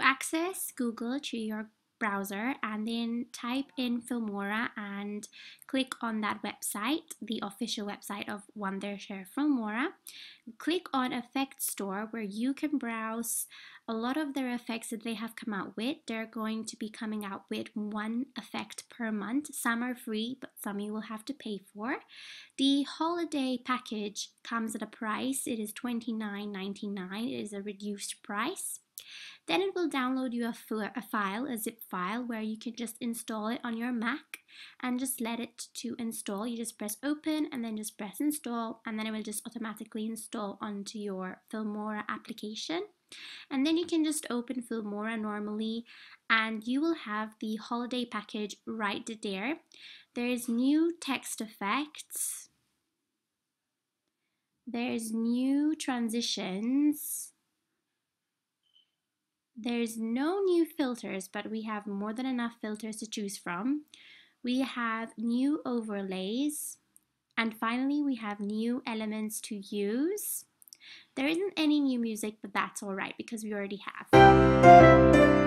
access Google to your browser and then type in Filmora and click on that website, the official website of Wondershare Filmora. Click on Effect Store where you can browse a lot of their effects that they have come out with. They're going to be coming out with one effect per month. Some are free, but some you will have to pay for. The holiday package comes at a price. It is $29.99. It is a reduced price. Then it will download you a, a file, a zip file, where you can just install it on your Mac and just let it to install. You just press open and then just press install and then it will just automatically install onto your Filmora application. And then you can just open Filmora normally and you will have the holiday package right there. There is new text effects. There's new transitions there's no new filters, but we have more than enough filters to choose from. We have new overlays. And finally, we have new elements to use. There isn't any new music, but that's all right because we already have.